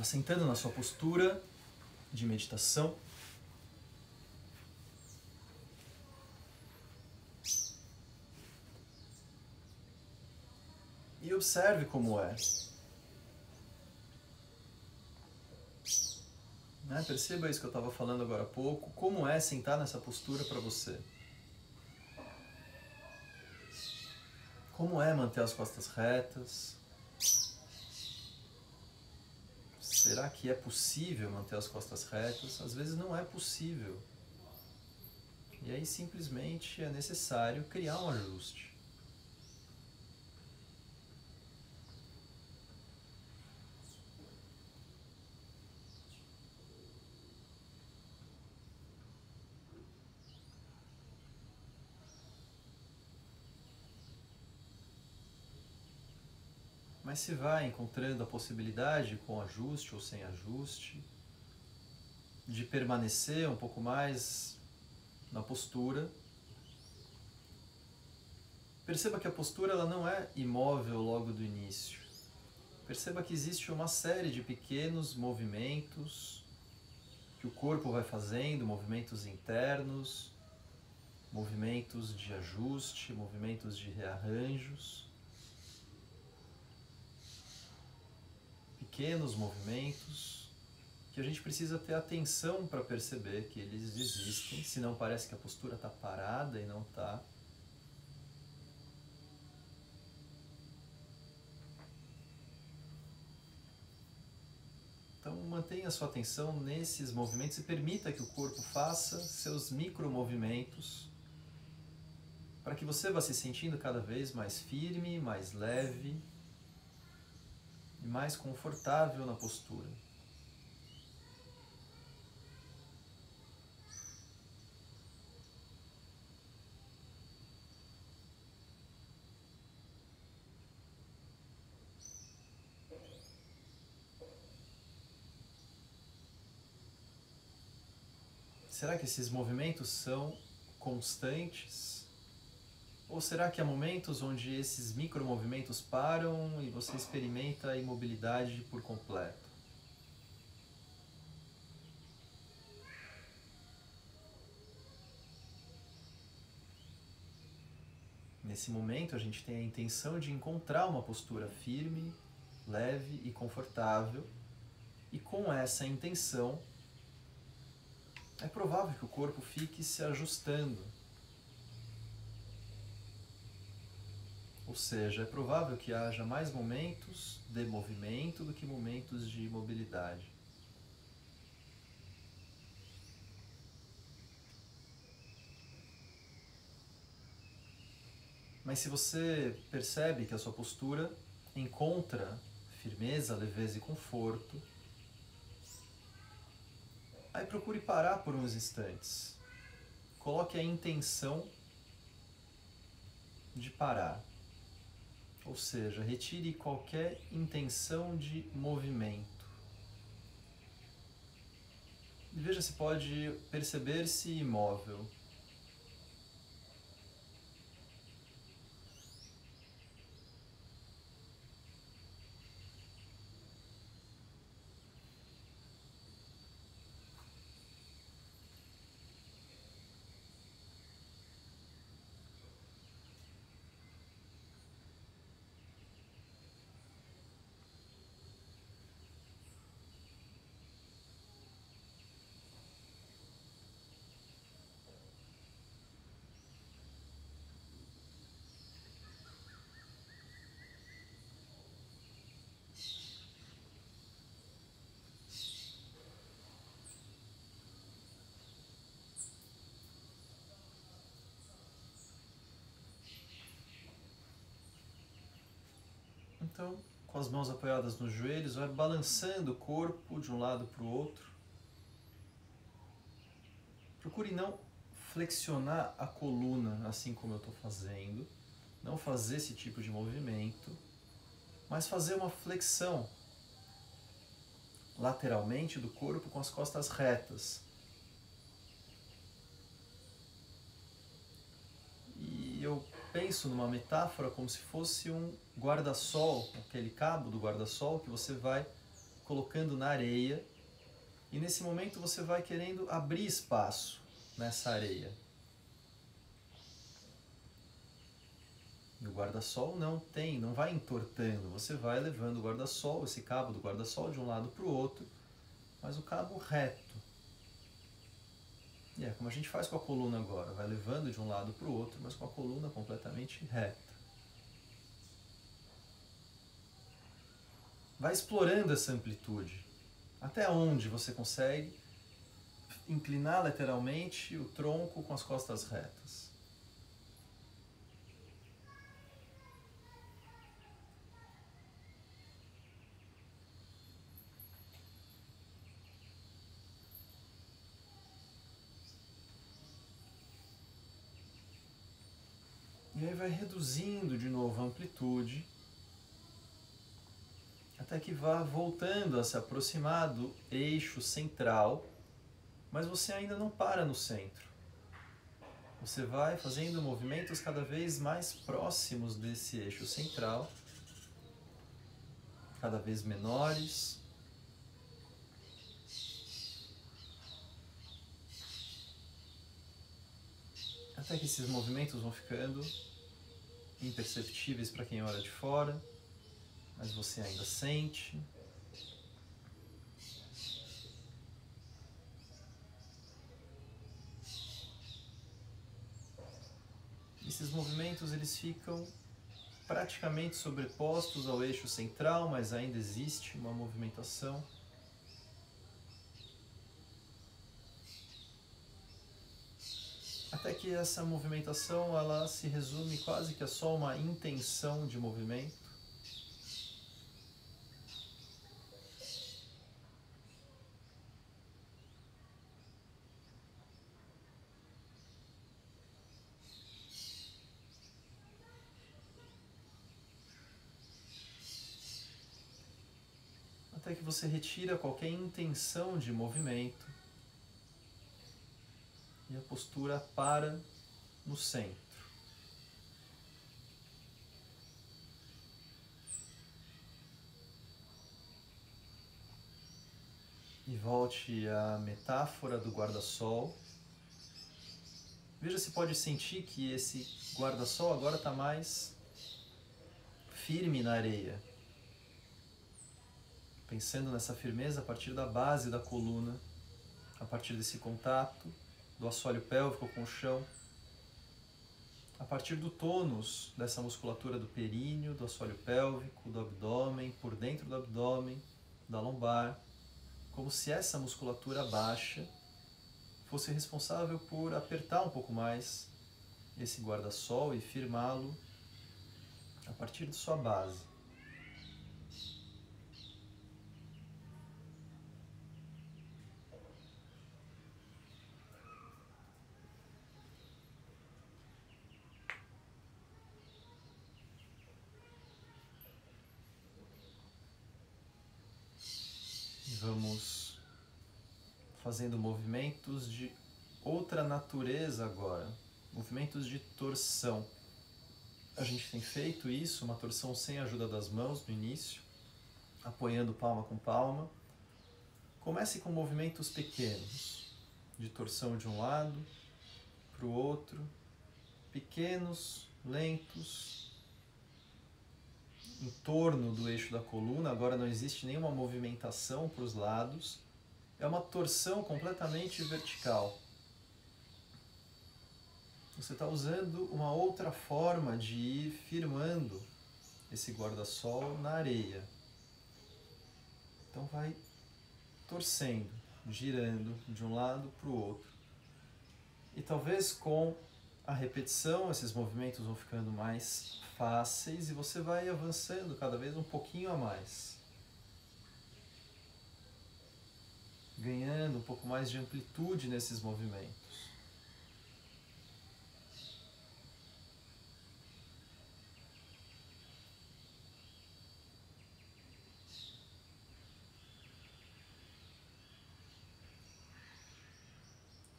Assentando na sua postura de meditação. E observe como é. Né? Perceba isso que eu estava falando agora há pouco. Como é sentar nessa postura para você? Como é manter as costas retas? Será que é possível manter as costas retas? Às vezes não é possível. E aí simplesmente é necessário criar um ajuste. Mas se vai encontrando a possibilidade, com ajuste ou sem ajuste, de permanecer um pouco mais na postura. Perceba que a postura ela não é imóvel logo do início. Perceba que existe uma série de pequenos movimentos que o corpo vai fazendo, movimentos internos, movimentos de ajuste, movimentos de rearranjos. Pequenos movimentos que a gente precisa ter atenção para perceber que eles existem, senão parece que a postura está parada e não está. Então mantenha sua atenção nesses movimentos e permita que o corpo faça seus micro movimentos para que você vá se sentindo cada vez mais firme, mais leve e mais confortável na postura. Será que esses movimentos são constantes? Ou será que há momentos onde esses micromovimentos param e você experimenta a imobilidade por completo? Nesse momento, a gente tem a intenção de encontrar uma postura firme, leve e confortável, e com essa intenção, é provável que o corpo fique se ajustando Ou seja, é provável que haja mais momentos de movimento do que momentos de imobilidade. Mas se você percebe que a sua postura encontra firmeza, leveza e conforto, aí procure parar por uns instantes. Coloque a intenção de parar. Ou seja, retire qualquer intenção de movimento. E veja se pode perceber-se imóvel. Então, com as mãos apoiadas nos joelhos, vai balançando o corpo de um lado para o outro. Procure não flexionar a coluna assim como eu estou fazendo, não fazer esse tipo de movimento, mas fazer uma flexão lateralmente do corpo com as costas retas. E eu penso numa metáfora como se fosse um guarda-sol, aquele cabo do guarda-sol que você vai colocando na areia e nesse momento você vai querendo abrir espaço nessa areia. E o guarda-sol não tem, não vai entortando, você vai levando o guarda-sol, esse cabo do guarda-sol de um lado para o outro, mas o cabo reto. E é como a gente faz com a coluna agora, vai levando de um lado para o outro, mas com a coluna completamente reta. Vai explorando essa amplitude. Até onde você consegue inclinar lateralmente o tronco com as costas retas. E aí vai reduzindo de novo a amplitude até que vá voltando a se aproximar do eixo central, mas você ainda não para no centro. Você vai fazendo movimentos cada vez mais próximos desse eixo central, cada vez menores. Até que esses movimentos vão ficando imperceptíveis para quem olha de fora mas você ainda sente. Esses movimentos eles ficam praticamente sobrepostos ao eixo central, mas ainda existe uma movimentação. Até que essa movimentação ela se resume quase que a só uma intenção de movimento. até que você retira qualquer intenção de movimento e a postura para no centro. E volte à metáfora do guarda-sol. Veja se pode sentir que esse guarda-sol agora está mais firme na areia pensando nessa firmeza a partir da base da coluna, a partir desse contato do assoalho pélvico com o chão, a partir do tônus dessa musculatura do períneo, do assoalho pélvico, do abdômen, por dentro do abdômen, da lombar, como se essa musculatura baixa fosse responsável por apertar um pouco mais esse guarda-sol e firmá-lo a partir de sua base. vamos fazendo movimentos de outra natureza agora, movimentos de torção. A gente tem feito isso, uma torção sem a ajuda das mãos no início, apoiando palma com palma. Comece com movimentos pequenos, de torção de um lado para o outro, pequenos, lentos, em torno do eixo da coluna, agora não existe nenhuma movimentação para os lados, é uma torção completamente vertical. Você está usando uma outra forma de ir firmando esse guarda-sol na areia. Então vai torcendo, girando de um lado para o outro. E talvez com a repetição esses movimentos vão ficando mais fáceis e você vai avançando cada vez um pouquinho a mais. Ganhando um pouco mais de amplitude nesses movimentos.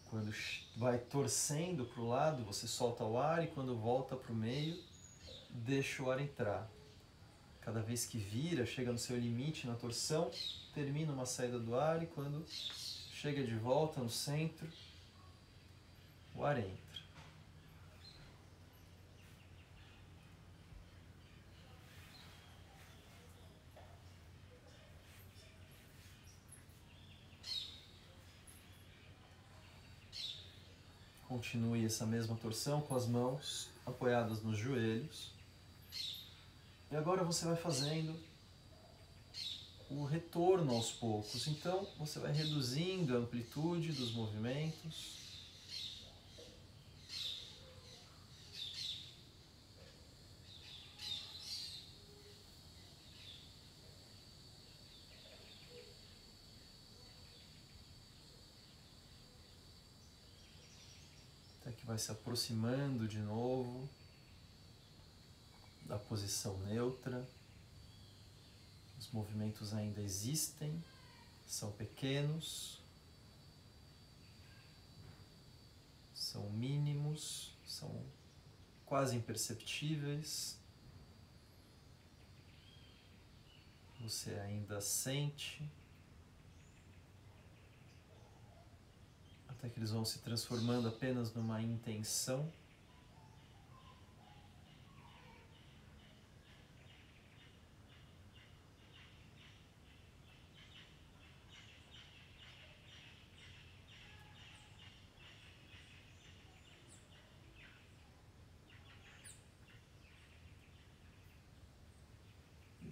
Quando vai torcendo para o lado, você solta o ar e quando volta para o meio, deixa o ar entrar. Cada vez que vira, chega no seu limite na torção, termina uma saída do ar e quando chega de volta no centro, o ar entra. Continue essa mesma torção com as mãos apoiadas nos joelhos. E agora você vai fazendo o retorno aos poucos. Então você vai reduzindo a amplitude dos movimentos. que vai se aproximando de novo da posição neutra. Os movimentos ainda existem, são pequenos, são mínimos, são quase imperceptíveis. Você ainda sente até que eles vão se transformando apenas numa intenção.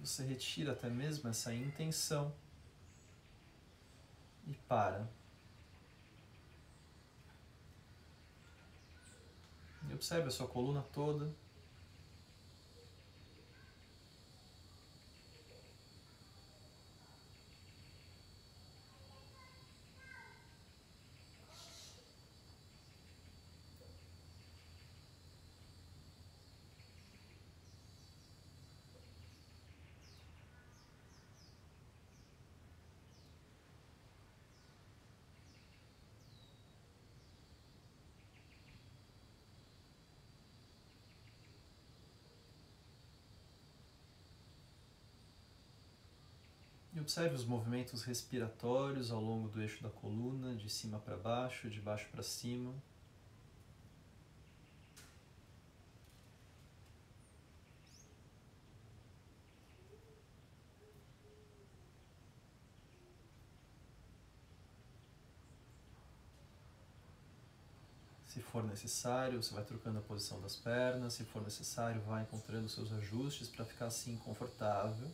Você retira até mesmo essa intenção e para. E observe a sua coluna toda. Observe os movimentos respiratórios ao longo do eixo da coluna, de cima para baixo, de baixo para cima. Se for necessário, você vai trocando a posição das pernas. Se for necessário, vai encontrando seus ajustes para ficar assim confortável.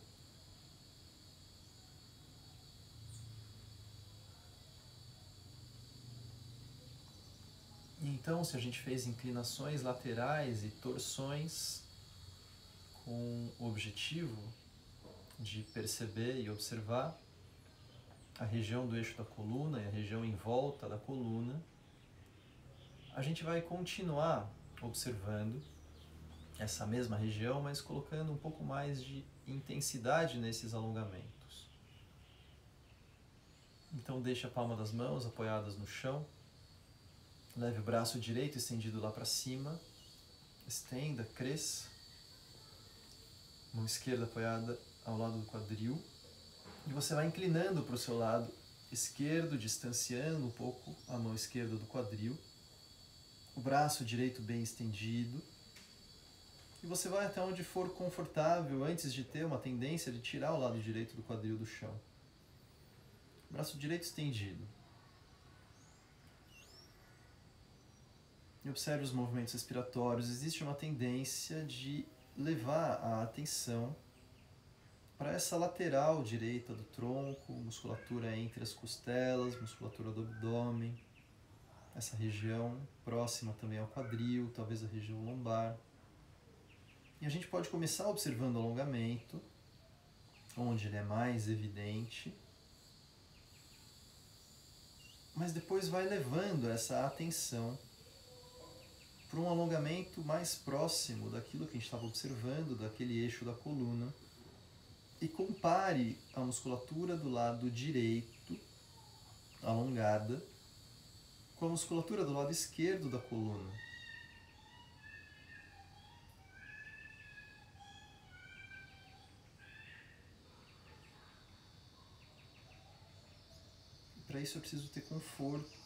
Então, se a gente fez inclinações laterais e torções com o objetivo de perceber e observar a região do eixo da coluna e a região em volta da coluna, a gente vai continuar observando essa mesma região, mas colocando um pouco mais de intensidade nesses alongamentos. Então deixe a palma das mãos apoiadas no chão Leve o braço direito estendido lá para cima. Estenda, cresça. Mão esquerda apoiada ao lado do quadril. E você vai inclinando para o seu lado esquerdo, distanciando um pouco a mão esquerda do quadril. O braço direito bem estendido. E você vai até onde for confortável antes de ter uma tendência de tirar o lado direito do quadril do chão. Braço direito estendido. E observe os movimentos respiratórios, existe uma tendência de levar a atenção para essa lateral direita do tronco, musculatura entre as costelas, musculatura do abdômen, essa região próxima também ao quadril, talvez a região lombar. E a gente pode começar observando o alongamento, onde ele é mais evidente, mas depois vai levando essa atenção para um alongamento mais próximo daquilo que a gente estava observando, daquele eixo da coluna. E compare a musculatura do lado direito, alongada, com a musculatura do lado esquerdo da coluna. Para isso eu preciso ter conforto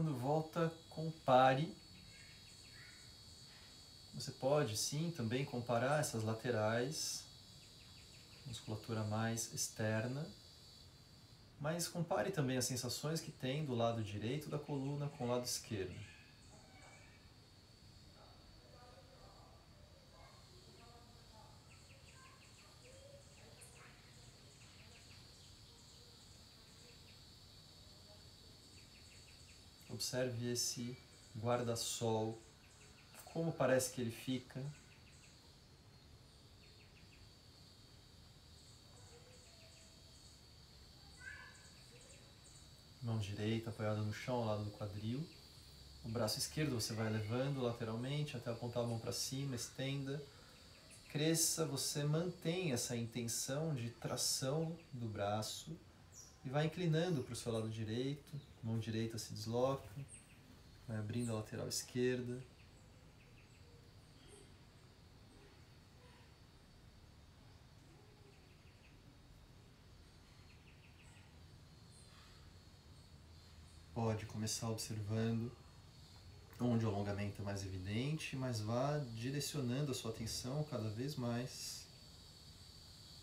quando volta, compare. Você pode sim também comparar essas laterais, musculatura mais externa, mas compare também as sensações que tem do lado direito da coluna com o lado esquerdo. Observe esse guarda-sol, como parece que ele fica. Mão direita apoiada no chão ao lado do quadril. O braço esquerdo você vai levando lateralmente até apontar a mão para cima, estenda. Cresça, você mantém essa intenção de tração do braço e vai inclinando para o seu lado direito, mão direita se desloca, vai abrindo a lateral esquerda. Pode começar observando onde o alongamento é mais evidente, mas vá direcionando a sua atenção cada vez mais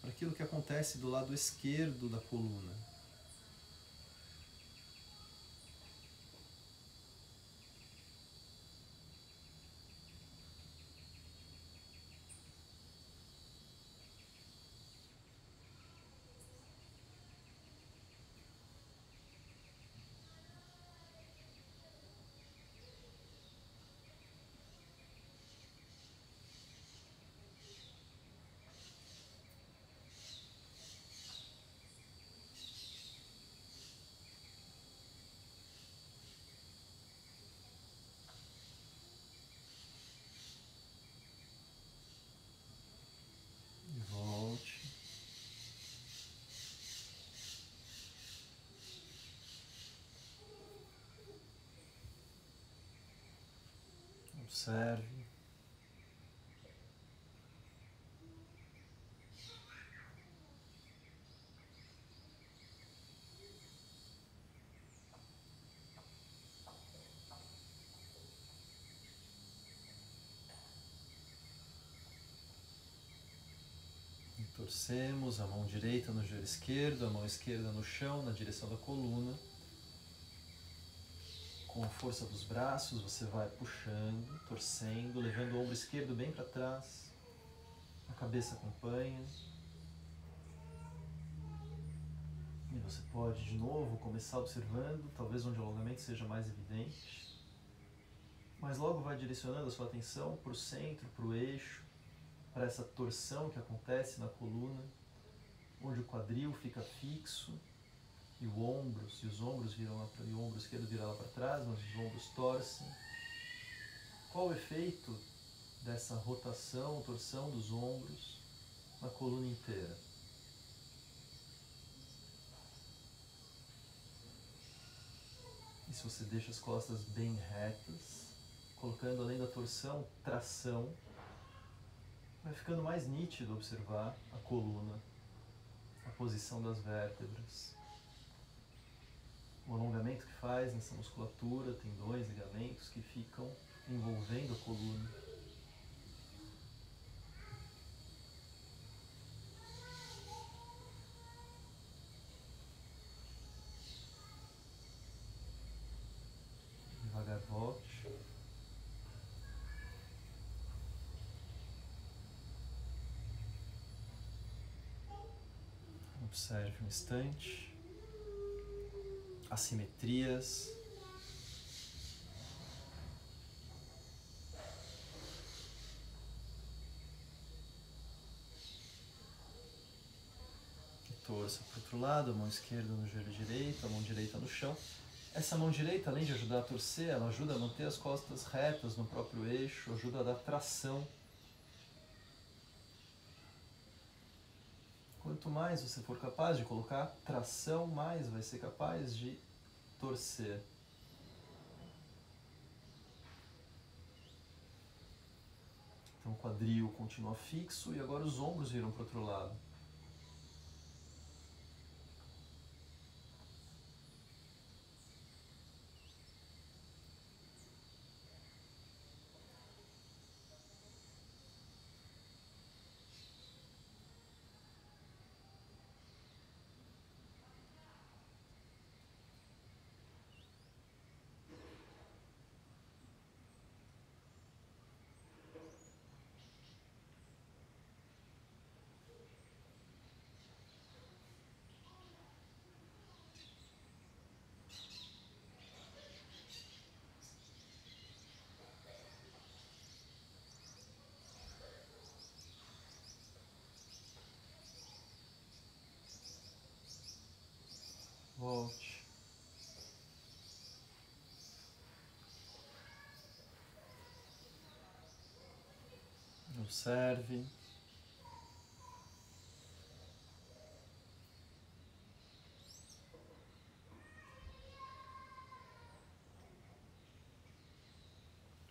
para aquilo que acontece do lado esquerdo da coluna. Observe. Torcemos a mão direita no joelho esquerdo, a mão esquerda no chão, na direção da coluna. Com a força dos braços, você vai puxando, torcendo, levando o ombro esquerdo bem para trás. A cabeça acompanha. E você pode de novo começar observando, talvez onde o alongamento seja mais evidente. Mas logo vai direcionando a sua atenção para o centro, para o eixo, para essa torção que acontece na coluna, onde o quadril fica fixo e o ombro, se os ombros viram e o ombro esquerdo lá para trás, mas os ombros torcem. Qual o efeito dessa rotação, torção dos ombros na coluna inteira? E se você deixa as costas bem retas, colocando além da torção, tração, vai ficando mais nítido observar a coluna, a posição das vértebras o alongamento que faz nessa musculatura, tem dois ligamentos que ficam envolvendo a coluna. Devagar volte. Observe um instante assimetrias. torça para o outro lado, mão esquerda no joelho direito, a mão direita no chão. Essa mão direita, além de ajudar a torcer, ela ajuda a manter as costas retas no próprio eixo, ajuda a dar tração. Quanto mais você for capaz de colocar tração, mais vai ser capaz de torcer. Então o quadril continua fixo e agora os ombros viram para o outro lado. Volte. Observe.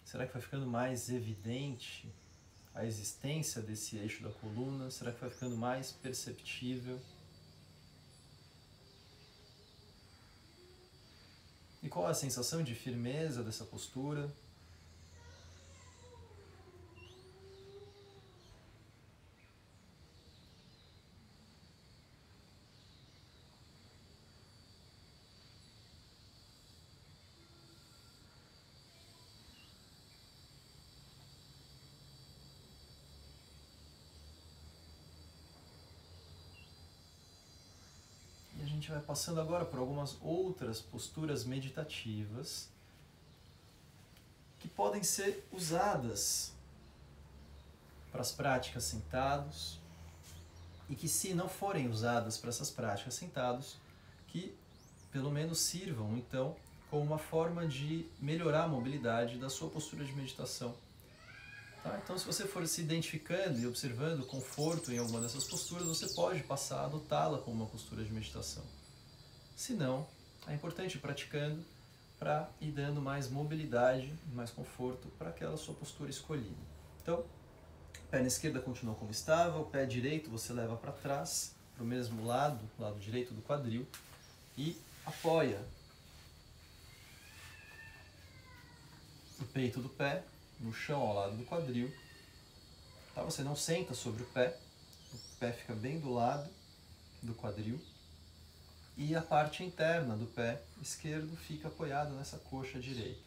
Será que vai ficando mais evidente a existência desse eixo da coluna? Será que vai ficando mais perceptível? E qual a sensação de firmeza dessa postura? Gente vai passando agora por algumas outras posturas meditativas que podem ser usadas para as práticas sentados e que se não forem usadas para essas práticas sentados, que pelo menos sirvam então como uma forma de melhorar a mobilidade da sua postura de meditação. Tá? Então, se você for se identificando e observando conforto em alguma dessas posturas, você pode passar a adotá-la como uma postura de meditação. Se não, é importante ir praticando para ir dando mais mobilidade, mais conforto para aquela sua postura escolhida. Então, perna esquerda continua como estava, o pé direito você leva para trás, para o mesmo lado, lado direito do quadril, e apoia o peito do pé no chão ao lado do quadril. Tá? Você não senta sobre o pé, o pé fica bem do lado do quadril. E a parte interna do pé esquerdo fica apoiada nessa coxa direita.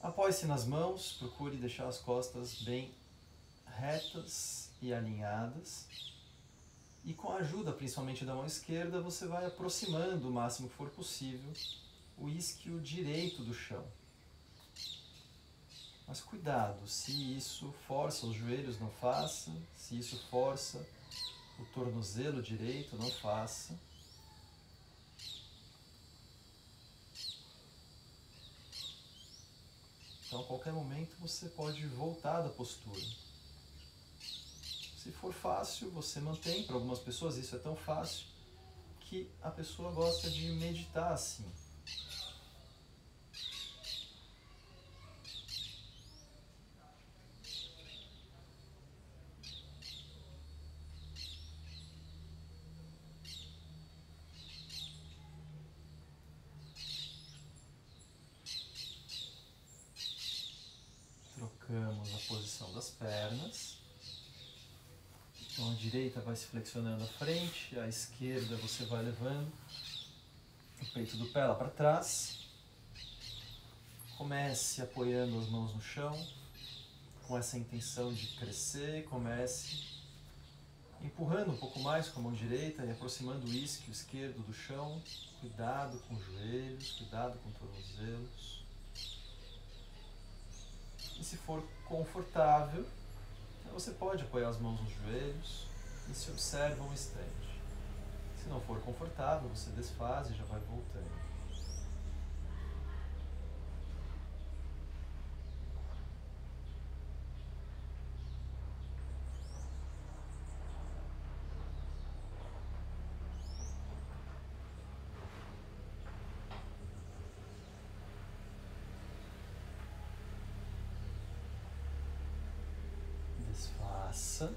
Apoie-se nas mãos, procure deixar as costas bem retas e alinhadas. E com a ajuda principalmente da mão esquerda, você vai aproximando o máximo que for possível o isquio direito do chão. Mas cuidado, se isso força os joelhos, não faça. Se isso força o tornozelo direito, não faça. Então, a qualquer momento você pode voltar da postura. Se for fácil, você mantém. Para algumas pessoas isso é tão fácil que a pessoa gosta de meditar assim. Direita vai se flexionando à frente, a esquerda você vai levando o peito do pé lá para trás. Comece apoiando as mãos no chão, com essa intenção de crescer, comece empurrando um pouco mais com a mão direita e aproximando o isquio esquerdo do chão. Cuidado com os joelhos, cuidado com os tornozelos. E se for confortável, você pode apoiar as mãos nos joelhos, e se observa um instante. Se não for confortável, você desfaz e já vai voltando. caça.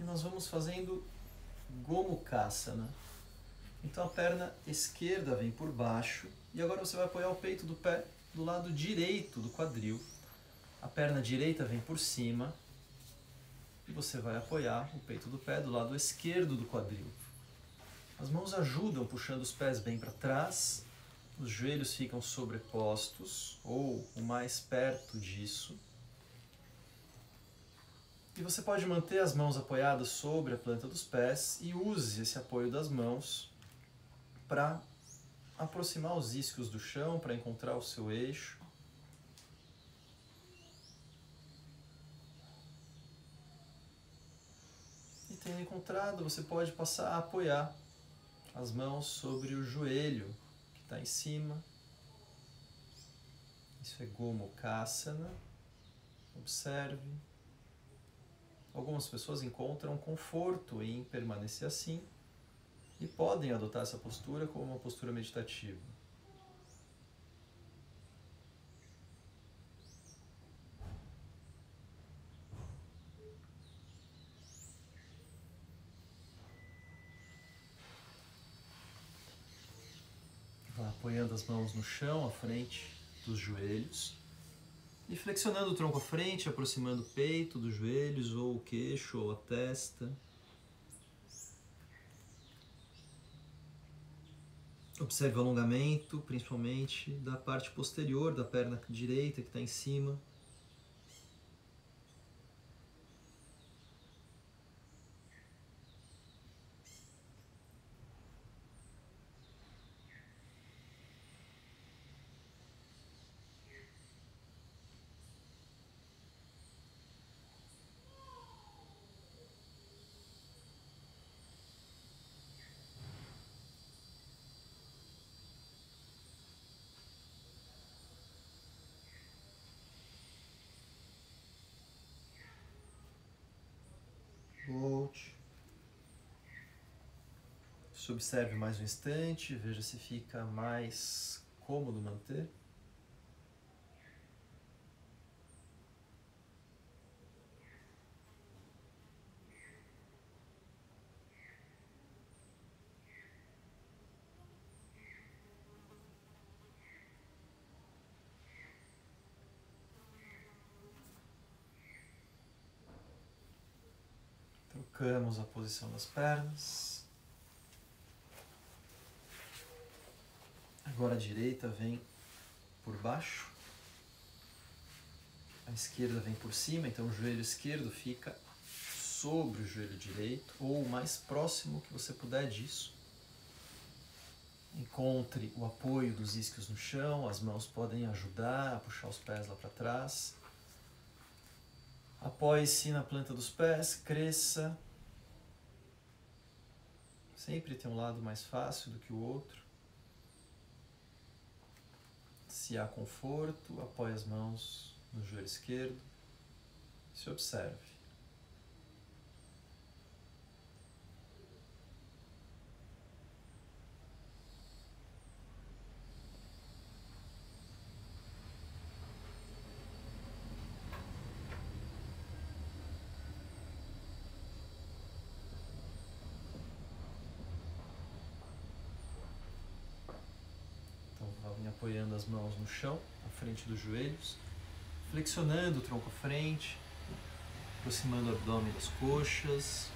E nós vamos fazendo Gomukhasana. Então a perna esquerda vem por baixo e agora você vai apoiar o peito do pé do lado direito do quadril. A perna direita vem por cima e você vai apoiar o peito do pé do lado esquerdo do quadril. As mãos ajudam puxando os pés bem para trás, os joelhos ficam sobrepostos ou o mais perto disso. E você pode manter as mãos apoiadas sobre a planta dos pés e use esse apoio das mãos para aproximar os isquios do chão, para encontrar o seu eixo. E tendo encontrado, você pode passar a apoiar as mãos sobre o joelho que está em cima. Isso é Gomukhasana. Observe. Algumas pessoas encontram conforto em permanecer assim e podem adotar essa postura como uma postura meditativa. Vá apoiando as mãos no chão, à frente dos joelhos. E flexionando o tronco à frente, aproximando o peito dos joelhos, ou o queixo, ou a testa. Observe o alongamento, principalmente da parte posterior da perna direita que está em cima. Volte. Se observe mais um instante, veja se fica mais cômodo manter. Trocamos a posição das pernas. Agora a direita vem por baixo. A esquerda vem por cima, então o joelho esquerdo fica sobre o joelho direito ou o mais próximo que você puder disso. Encontre o apoio dos isquios no chão, as mãos podem ajudar a puxar os pés lá para trás. Apoie-se na planta dos pés, cresça. Sempre tem um lado mais fácil do que o outro. Se há conforto, apoie as mãos no joelho esquerdo. Se observe. Apoiando as mãos no chão, à frente dos joelhos, flexionando o tronco à frente, aproximando o abdômen das coxas,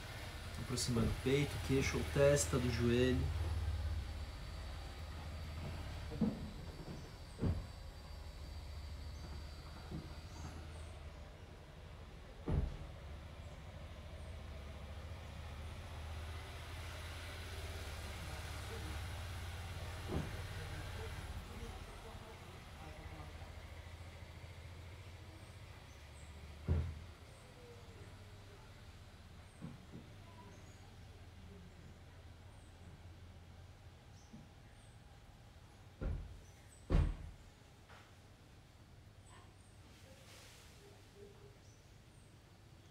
aproximando o peito, queixo ou testa do joelho.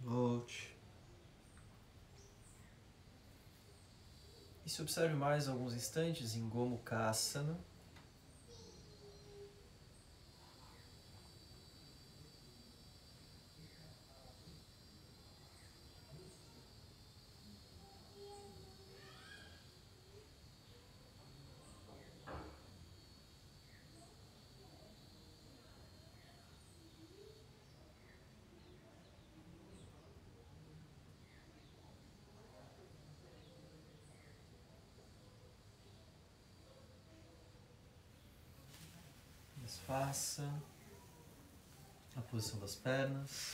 Volte. E se observe mais alguns instantes em Gomukhasana. Desfaça a posição das pernas.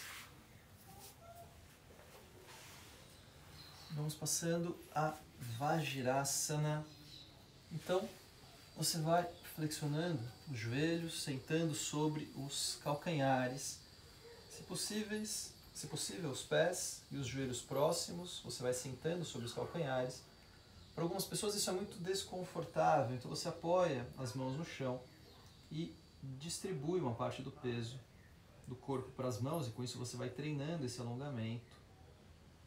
Vamos passando a Vajrasana. Então, você vai flexionando os joelhos, sentando sobre os calcanhares. Se possíveis, se possível, os pés e os joelhos próximos, você vai sentando sobre os calcanhares. Para algumas pessoas isso é muito desconfortável, então você apoia as mãos no chão e distribui uma parte do peso do corpo para as mãos e com isso você vai treinando esse alongamento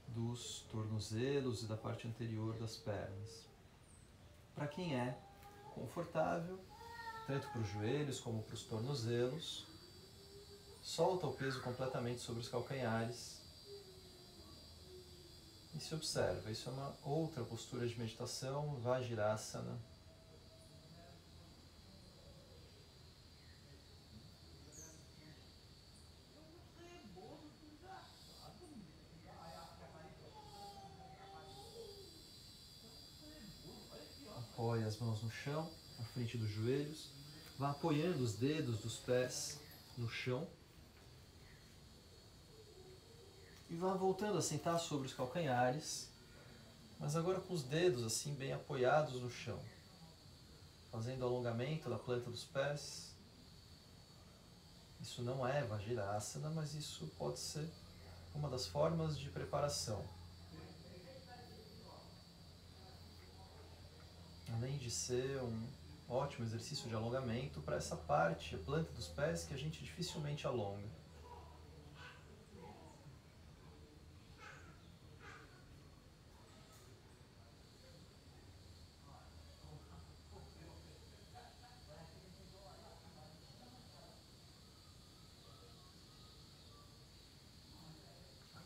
dos tornozelos e da parte anterior das pernas. Para quem é confortável, tanto para os joelhos como para os tornozelos, solta o peso completamente sobre os calcanhares e se observa. Isso é uma outra postura de meditação, Vajrasana. Apoie as mãos no chão, à frente dos joelhos. Vá apoiando os dedos dos pés no chão. E vá voltando a sentar sobre os calcanhares, mas agora com os dedos assim bem apoiados no chão. Fazendo alongamento da planta dos pés. Isso não é Vajrasana, mas isso pode ser uma das formas de preparação. Além de ser um ótimo exercício de alongamento para essa parte, a planta dos pés, que a gente dificilmente alonga.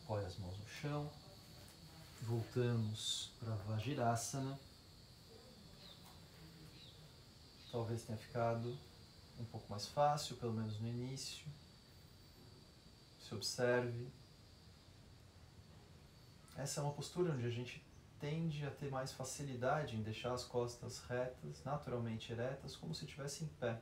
Apoie as mãos no chão. Voltamos para Vajrasana. Talvez tenha ficado um pouco mais fácil, pelo menos no início. Se observe. Essa é uma postura onde a gente tende a ter mais facilidade em deixar as costas retas, naturalmente eretas, como se estivesse em pé.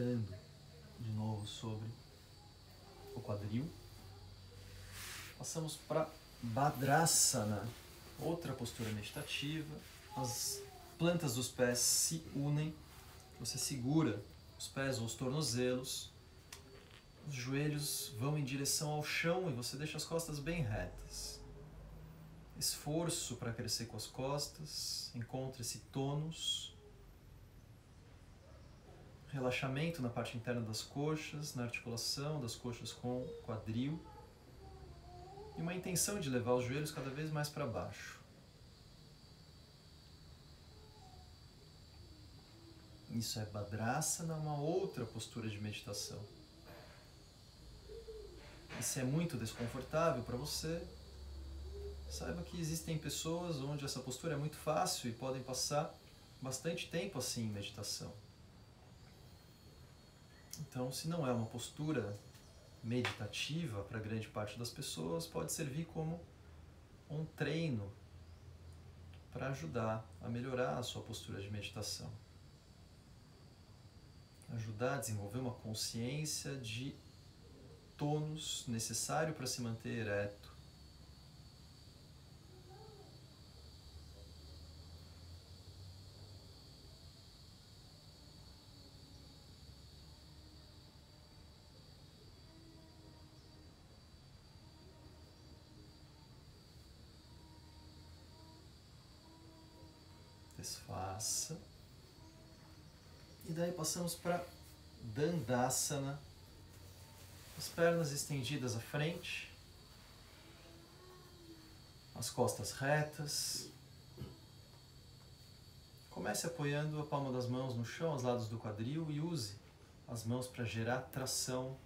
Sentando de novo sobre o quadril. Passamos para Badrasana, outra postura meditativa. As plantas dos pés se unem, você segura os pés ou os tornozelos, os joelhos vão em direção ao chão e você deixa as costas bem retas. Esforço para crescer com as costas, encontre esse tônus relaxamento na parte interna das coxas, na articulação das coxas com o quadril e uma intenção de levar os joelhos cada vez mais para baixo. Isso é Badrasana, uma outra postura de meditação. E se é muito desconfortável para você, saiba que existem pessoas onde essa postura é muito fácil e podem passar bastante tempo assim em meditação. Então, se não é uma postura meditativa para grande parte das pessoas, pode servir como um treino para ajudar a melhorar a sua postura de meditação. Ajudar a desenvolver uma consciência de tônus necessário para se manter ereto desfaça. E daí passamos para Dandasana. As pernas estendidas à frente, as costas retas. Comece apoiando a palma das mãos no chão, aos lados do quadril e use as mãos para gerar tração.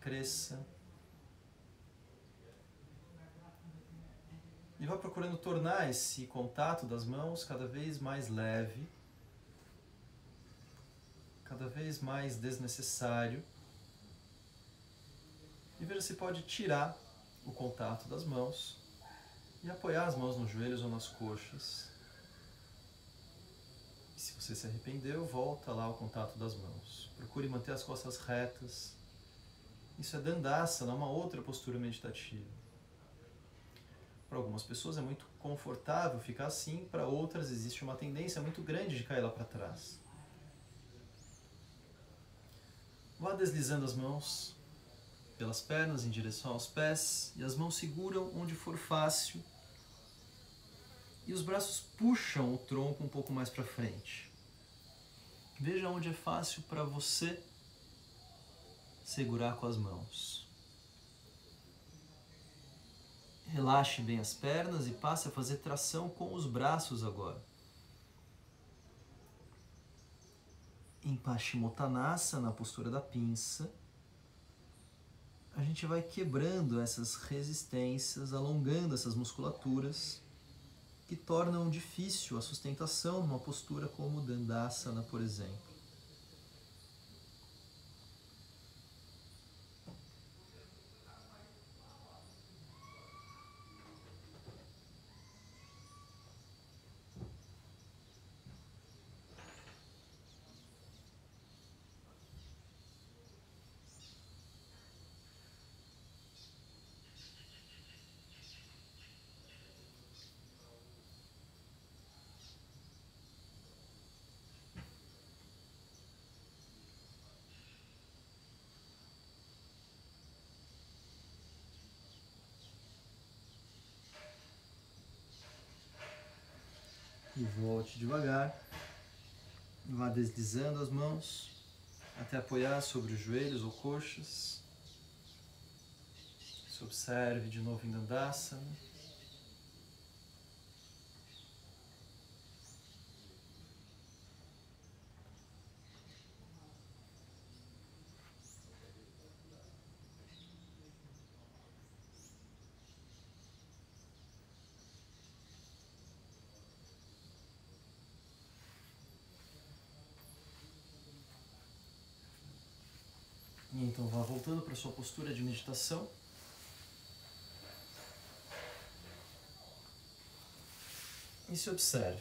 Cresça. E vá procurando tornar esse contato das mãos cada vez mais leve, cada vez mais desnecessário. E veja se pode tirar o contato das mãos e apoiar as mãos nos joelhos ou nas coxas. E se você se arrependeu, volta lá ao contato das mãos. Procure manter as costas retas. Isso é dandasana, uma outra postura meditativa. Para algumas pessoas é muito confortável ficar assim, para outras existe uma tendência muito grande de cair lá para trás. Vá deslizando as mãos pelas pernas em direção aos pés e as mãos seguram onde for fácil e os braços puxam o tronco um pouco mais para frente. Veja onde é fácil para você segurar com as mãos. Relaxe bem as pernas e passe a fazer tração com os braços agora. Em Paschimottanasana, na postura da pinça, a gente vai quebrando essas resistências, alongando essas musculaturas que tornam difícil a sustentação numa postura como Dandasana, por exemplo. E volte devagar. Vá deslizando as mãos até apoiar sobre os joelhos ou coxas. Se observe de novo em Dandasana. Então vá voltando para sua postura de meditação. E se observe.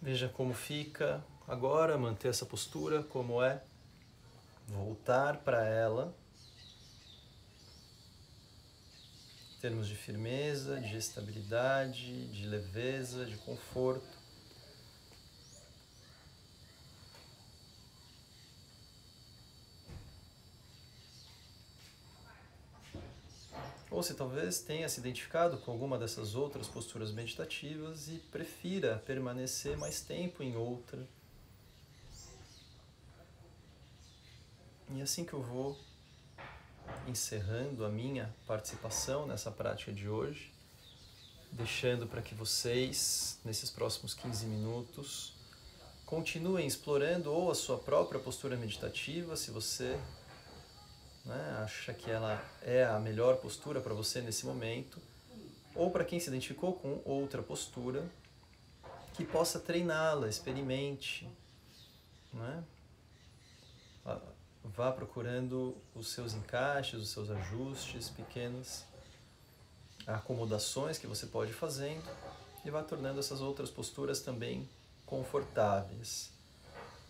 Veja como fica agora, manter essa postura como é voltar para ela em termos de firmeza, de estabilidade, de leveza, de conforto. Ou se talvez tenha se identificado com alguma dessas outras posturas meditativas e prefira permanecer mais tempo em outra E assim que eu vou encerrando a minha participação nessa prática de hoje, deixando para que vocês, nesses próximos 15 minutos, continuem explorando ou a sua própria postura meditativa, se você né, acha que ela é a melhor postura para você nesse momento, ou para quem se identificou com outra postura, que possa treiná-la, experimente. Né? Vá procurando os seus encaixes, os seus ajustes pequenos, acomodações que você pode ir fazendo e vá tornando essas outras posturas também confortáveis.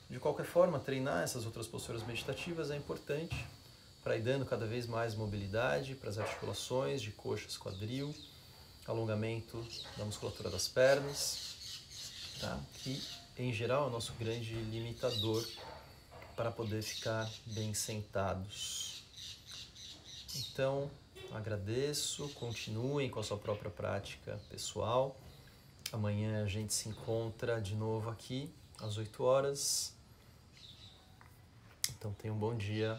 De qualquer forma, treinar essas outras posturas meditativas é importante para ir dando cada vez mais mobilidade para as articulações de coxas, quadril, alongamento da musculatura das pernas, tá? que em geral é o nosso grande limitador para poder ficar bem sentados. Então, agradeço, continuem com a sua própria prática pessoal. Amanhã a gente se encontra de novo aqui às 8 horas. Então, tenham um bom dia